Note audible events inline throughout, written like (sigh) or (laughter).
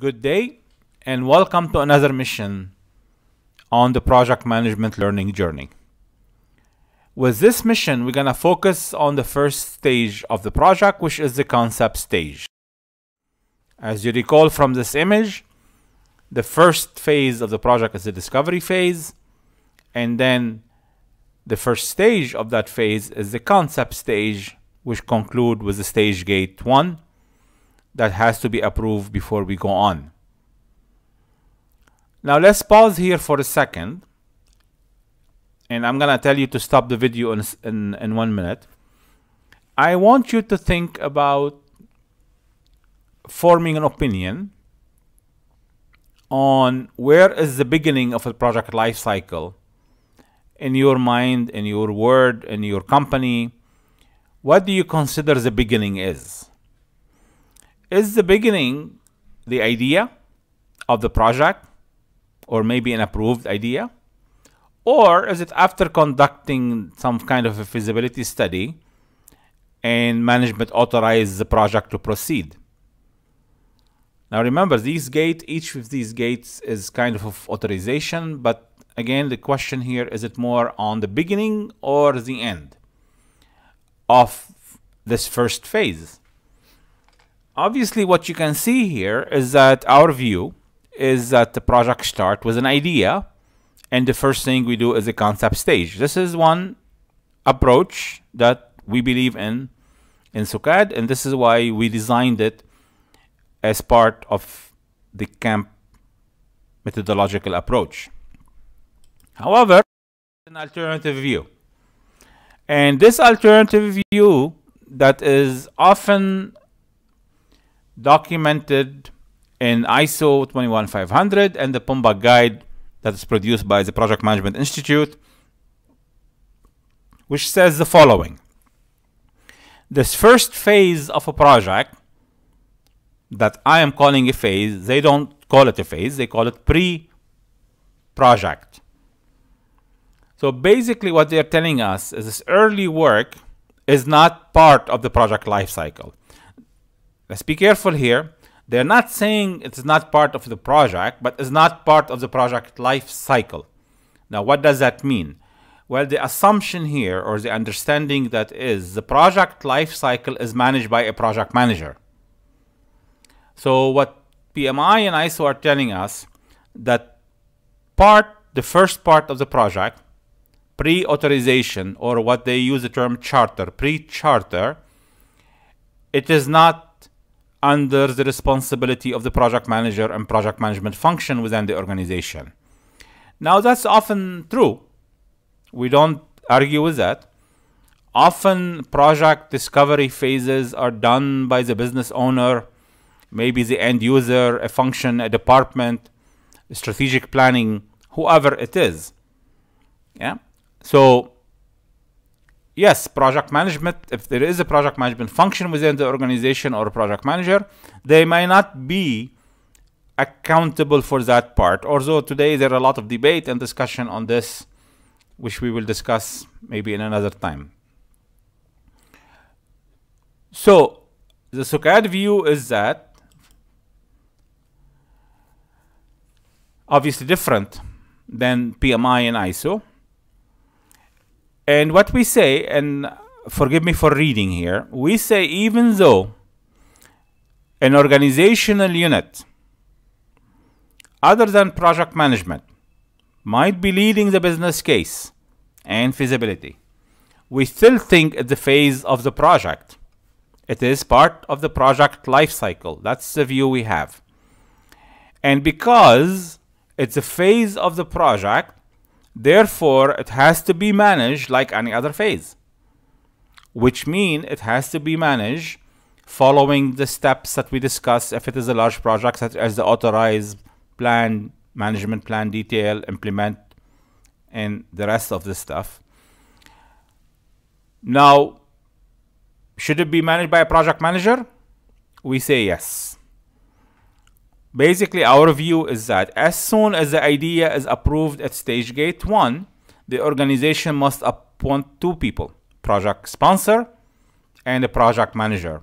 Good day and welcome to another mission on the project management learning journey. With this mission, we're going to focus on the first stage of the project, which is the concept stage. As you recall from this image, the first phase of the project is the discovery phase, and then the first stage of that phase is the concept stage, which conclude with the stage gate 1 that has to be approved before we go on. Now let's pause here for a second and I'm gonna tell you to stop the video in, in, in one minute. I want you to think about forming an opinion on where is the beginning of a project life cycle in your mind, in your word, in your company. What do you consider the beginning is? Is the beginning the idea of the project or maybe an approved idea? Or is it after conducting some kind of a feasibility study and management authorizes the project to proceed? Now remember, these gates, each of these gates is kind of authorization, but again, the question here, is it more on the beginning or the end of this first phase? Obviously, what you can see here is that our view is that the project start with an idea and the first thing we do is a concept stage. This is one approach that we believe in in SUKAD and this is why we designed it as part of the CAMMP methodological approach. However, an alternative view. And this alternative view that is often documented in ISO 21500 and the PMBOK guide that is produced by the Project Management Institute, which says the following. This first phase of a project that I am calling a phase, they don't call it a phase, they call it pre-project. So basically what they're telling us is this early work is not part of the project lifecycle. Let's be careful here. They're not saying it's not part of the project, but it's not part of the project life cycle. Now, what does that mean? Well, the assumption here or the understanding that is the project life cycle is managed by a project manager. So what PMI and ISO are telling us that part, the first part of the project, pre-authorization or what they use the term charter, pre-charter, it is not under the responsibility of the project manager and project management function within the organization. Now that's often true. We don't argue with that. Often project discovery phases are done by the business owner, maybe the end user, a function, a department, strategic planning, whoever it is. Yeah. So yes, project management, if there is a project management function within the organization or a project manager, they may not be accountable for that part. Although today there are a lot of debate and discussion on this, which we will discuss maybe in another time. So the SUKAD view is that obviously different than PMI and ISO. And what we say, and forgive me for reading here, we say even though an organizational unit other than project management might be leading the business case and feasibility, we still think at the phase of the project. It is part of the project life cycle. That's the view we have. And because it's a phase of the project, Therefore, it has to be managed like any other phase, which mean it has to be managed following the steps that we discuss if it is a large project such as the authorized plan, management plan detail, implement, and the rest of the stuff. Now, should it be managed by a project manager? We say yes. Basically, our view is that as soon as the idea is approved at stage gate one, the organization must appoint two people, project sponsor and a project manager.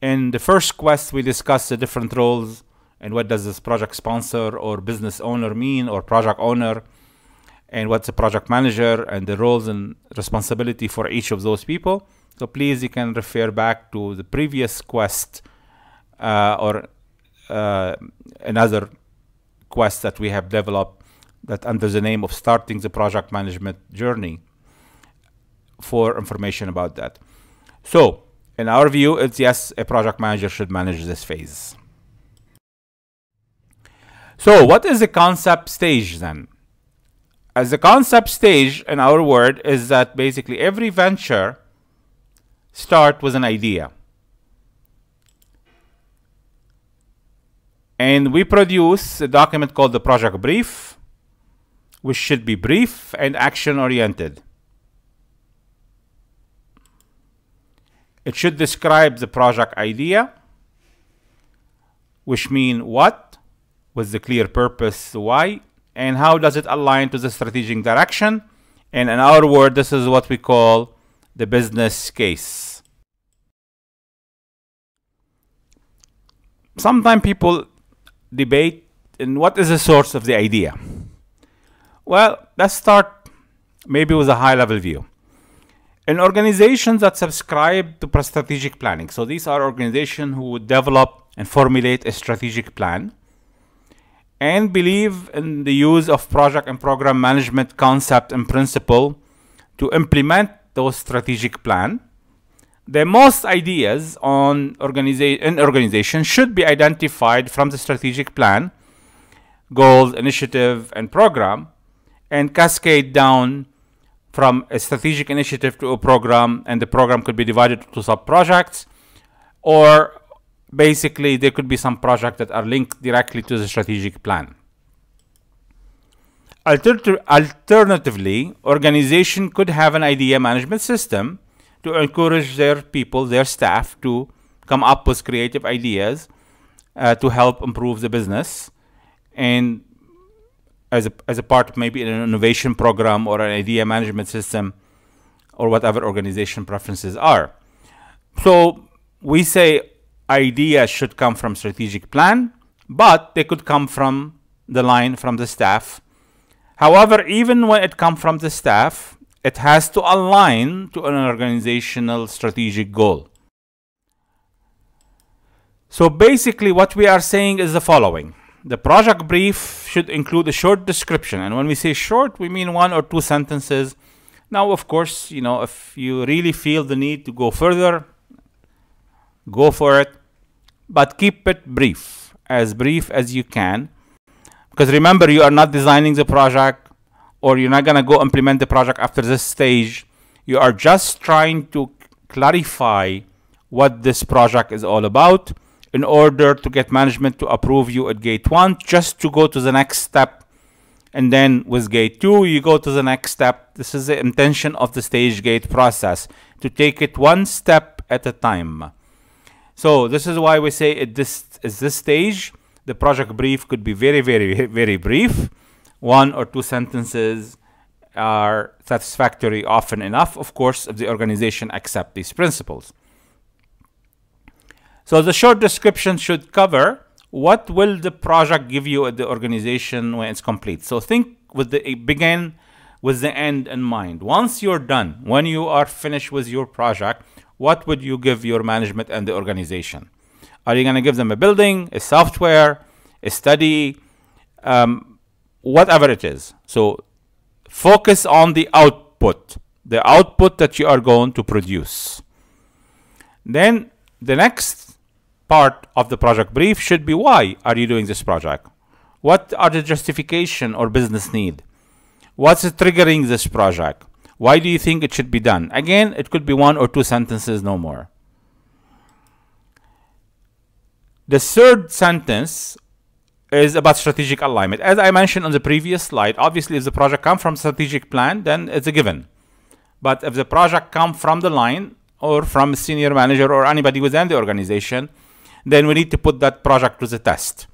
In the first quest, we discussed the different roles and what does this project sponsor or business owner mean or project owner and what's a project manager and the roles and responsibility for each of those people. So please, you can refer back to the previous quest uh, or Uh, another quest that we have developed that under the name of starting the project management journey for information about that. So in our view, it's yes, a project manager should manage this phase. So what is the concept stage then? As the concept stage in our word is that basically every venture start with an idea. And we produce a document called the project brief, which should be brief and action oriented. It should describe the project idea, which mean what, with the clear purpose why, and how does it align to the strategic direction. And in our word, this is what we call the business case. Sometimes people debate and what is the source of the idea. Well, let's start maybe with a high level view in organizations that subscribe to strategic planning. So these are organizations who would develop and formulate a strategic plan and believe in the use of project and program management concept and principle to implement those strategic plan. The most ideas on organiza- in organization should be identified from the strategic plan, goals, initiative, and program, and cascade down from a strategic initiative to a program, and the program could be divided into sub projects, or basically there could be some projects that are linked directly to the strategic plan. Alter alternatively, organization could have an idea management system to encourage their people, their staff, to come up with creative ideas uh, to help improve the business and as a, as a part of maybe an innovation program or an idea management system or whatever organization preferences are. So we say ideas should come from strategic plan, but they could come from the line from the staff. However, even when it comes from the staff, it has to align to an organizational strategic goal. So basically what we are saying is the following. The project brief should include a short description. And when we say short, we mean one or two sentences. Now, of course, you know, if you really feel the need to go further, go for it. But keep it brief, as brief as you can. Because remember, you are not designing the project or you're not going to go implement the project after this stage. You are just trying to clarify what this project is all about in order to get management to approve you at gate one, just to go to the next step. And then with gate two, you go to the next step. This is the intention of the stage gate process to take it one step at a time. So this is why we say at this at this stage, the project brief could be very, very, very brief. One or two sentences are satisfactory often enough, of course, if the organization accept these principles. So the short description should cover what will the project give you at the organization when it's complete. So think with the begin with the end in mind. Once you're done, when you are finished with your project, what would you give your management and the organization? Are you going to give them a building, a software, a study, um, whatever it is? So focus on the output, the output that you are going to produce. Then the next part of the project brief should be why are you doing this project? What are the justification or business need? What's triggering this project? Why do you think it should be done? Again, it could be one or two sentences, no more. The third sentence is about strategic alignment. As I mentioned on the previous slide, obviously if the project comes from strategic plan, then it's a given. But if the project comes from the line or from a senior manager or anybody within the organization, then we need to put that project to the test.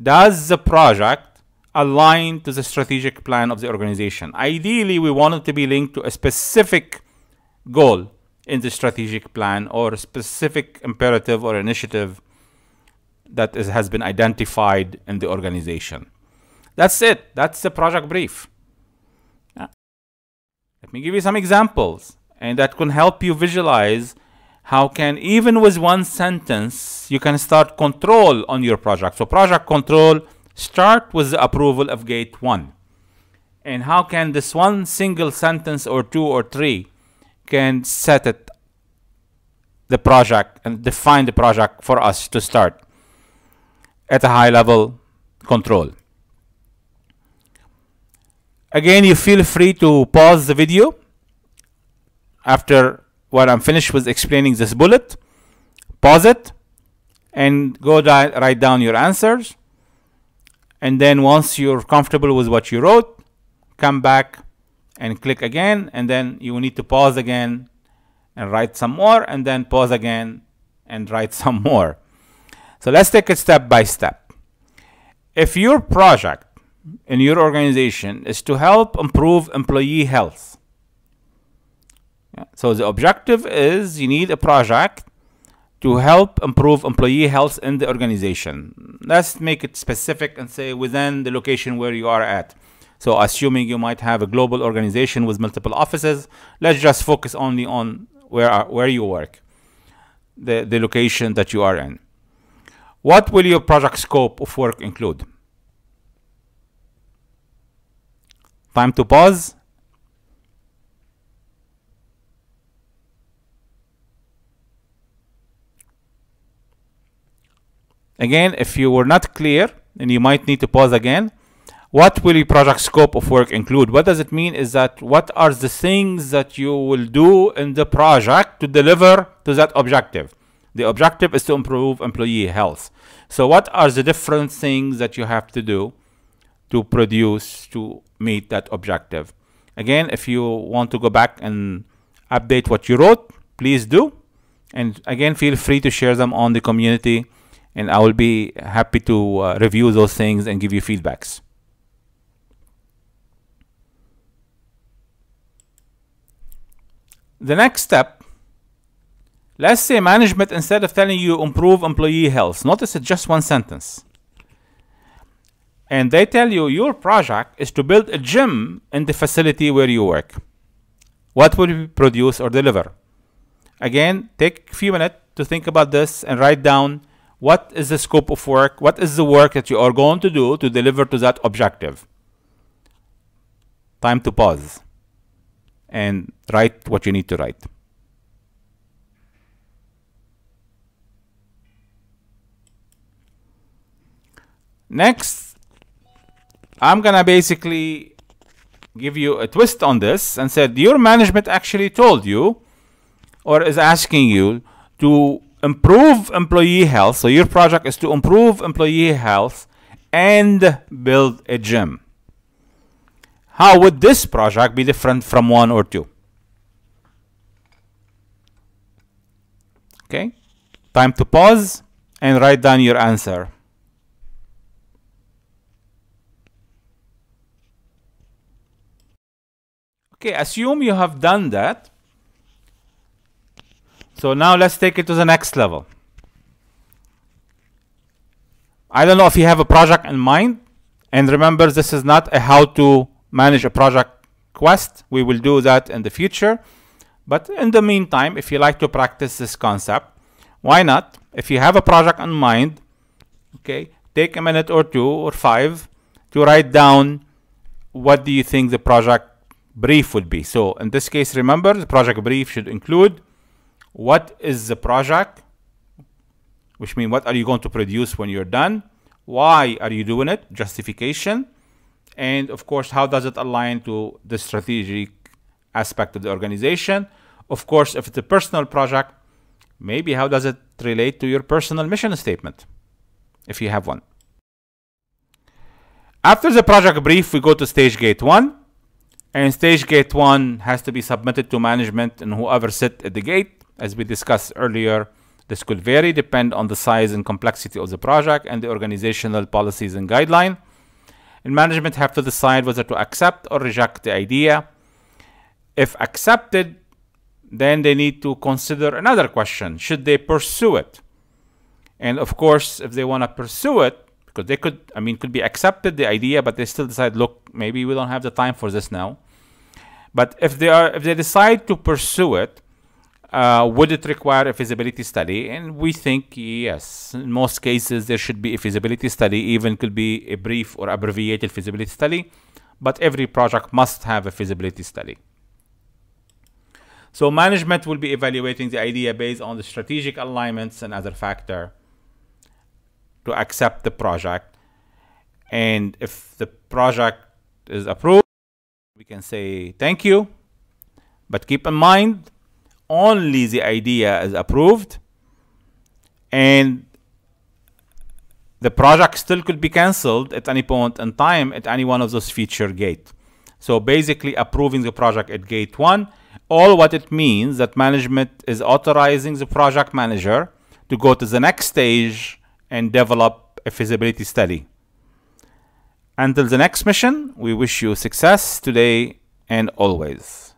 Does the project align to the strategic plan of the organization? Ideally, we want it to be linked to a specific goal in the strategic plan or a specific imperative or initiative that is, has been identified in the organization. That's it. That's the project brief. Yeah. Let me give you some examples, and that can help you visualize how can, even with one sentence, you can start control on your project. So project control, start with the approval of gate one. And how can this one single sentence or two or three can set it the project and define the project for us to start at a high level control. Again, you feel free to pause the video after when I'm finished with explaining this bullet. Pause it and go write down your answers. And then once you're comfortable with what you wrote, come back and click again. And then you need to pause again and write some more and then pause again and write (laughs) some more. So let's take it step by step. If your project in your organization is to help improve employee health, so the objective is you need a project to help improve employee health in the organization. Let's make it specific and say within the location where you are at. So assuming you might have a global organization with multiple offices, let's just focus only on where where you work, the, the location that you are in. What will your project scope of work include? Time to pause. Again, if you were not clear, and you might need to pause again, what will your project scope of work include? What does it mean is that what are the things that you will do in the project to deliver to that objective? The objective is to improve employee health. So what are the different things that you have to do to produce to meet that objective? Again, if you want to go back and update what you wrote, please do. And again, feel free to share them on the community and I will be happy to uh, review those things and give you feedbacks. The next step, let's say management, instead of telling you improve employee health, notice it's just one sentence. And they tell you your project is to build a gym in the facility where you work. What will you produce or deliver? Again, take a few minutes to think about this and write down what is the scope of work, what is the work that you are going to do to deliver to that objective. Time to pause and write what you need to write. Next, I'm gonna basically give you a twist on this and said your management actually told you or is asking you to improve employee health. So your project is to improve employee health and build a gym. How would this project be different from one or two? Okay, time to pause and write down your answer. Okay, assume you have done that. So now let's take it to the next level. I don't know if you have a project in mind. And remember, this is not a how to manage a project quest. We will do that in the future. But in the meantime, if you like to practice this concept, why not? If you have a project in mind, okay, take a minute or two or five to write down what do you think the project brief would be. So in this case, remember the project brief should include what is the project, which means what are you going to produce when you're done? Why are you doing it? Justification and of course how does it align to the strategic aspect of the organization of course if it's a personal project maybe how does it relate to your personal mission statement if you have one after the project brief we go to stage gate 1 and stage gate 1 has to be submitted to management and whoever sit at the gate as we discussed earlier this could vary depend on the size and complexity of the project and the organizational policies and guideline and management have to decide whether to accept or reject the idea. If accepted, then they need to consider another question. Should they pursue it? And of course, if they want to pursue it, because they could, I mean, could be accepted the idea, but they still decide, look, maybe we don't have the time for this now. But if they are, if they decide to pursue it, uh, would it require a feasibility study? And we think yes. In most cases, there should be a feasibility study, even could be a brief or abbreviated feasibility study. But every project must have a feasibility study. So management will be evaluating the idea based on the strategic alignments and other factor to accept the project. And if the project is approved, we can say thank you. But keep in mind, only the idea is approved and the project still could be cancelled at any point in time at any one of those feature gate. So basically approving the project at gate one, all what it means that management is authorizing the project manager to go to the next stage and develop a feasibility study. Until the next mission, we wish you success today and always.